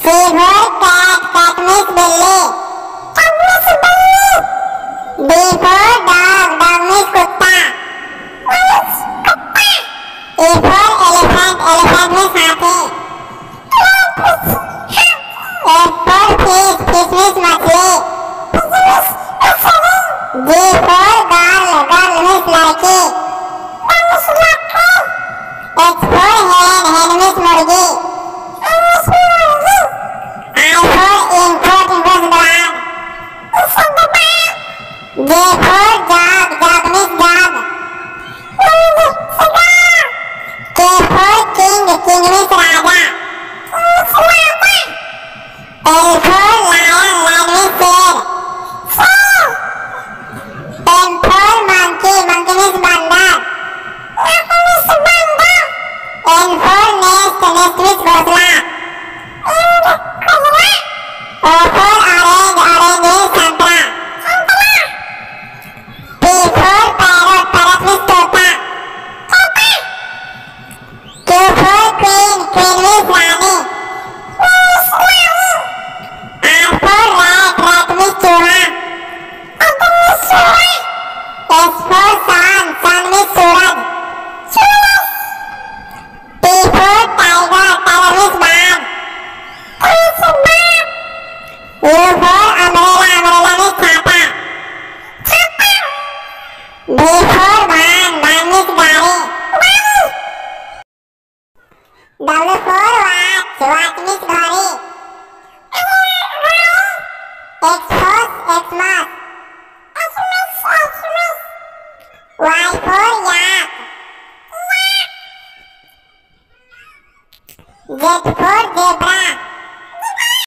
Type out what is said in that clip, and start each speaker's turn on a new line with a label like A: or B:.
A: C for cat, cat means बिल्ली. D for dog, dog means कुत्ता. E for elephant, elephant means हाथी. F for fish, fish means मछली. G for girl, girl means लड़की. H for J for jug, jug means jug. K for king, king means Raja. L for lion, lion means शेर. M for monkey, monkey means बंदर. N for nest, nest means घोंसला. S for sun, sun means Suraj. Suraj. T for tiger, tiger means man. Means man. U for umbrella, umbrella means chata. Chata. B for van, van means gari. Gari. W for watch, watch means ghari. Y for yak. Z zebra.